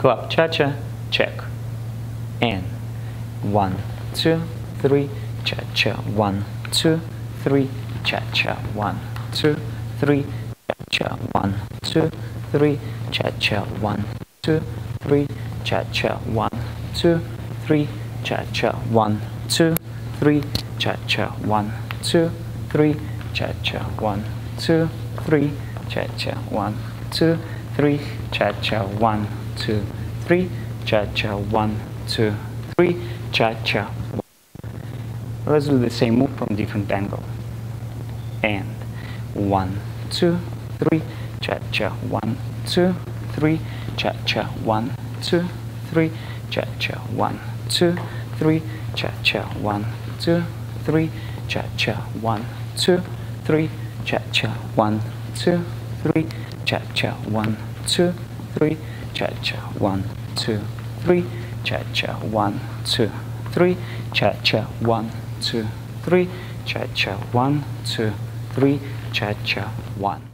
Club cha-cha, check. And one, two, three, cha-cha. One, two, three, cha-cha. One, two, three, cha-cha. One, two, three, cha-cha. One, two, three, cha-cha. One, two, three, cha-cha. One, two, three, cha-cha. One, two, three, cha-cha. One, two, three, cha-cha. One, two, three, cha-cha. One, two, three, cha-cha. One, two, three, cha-cha. Let's do the same move from different angle. And one, two, three, cha-cha. One, two, three, cha-cha. One, two, three, cha-cha. One, two, three, cha-cha. One, two, three, cha-cha. One, two, three, cha-cha. One, two, three, cha-cha. One, two, three, cha cha, one, two, three, cha cha, one, two, three, cha cha, one, two, three, cha cha, one, two, three, cha cha, one.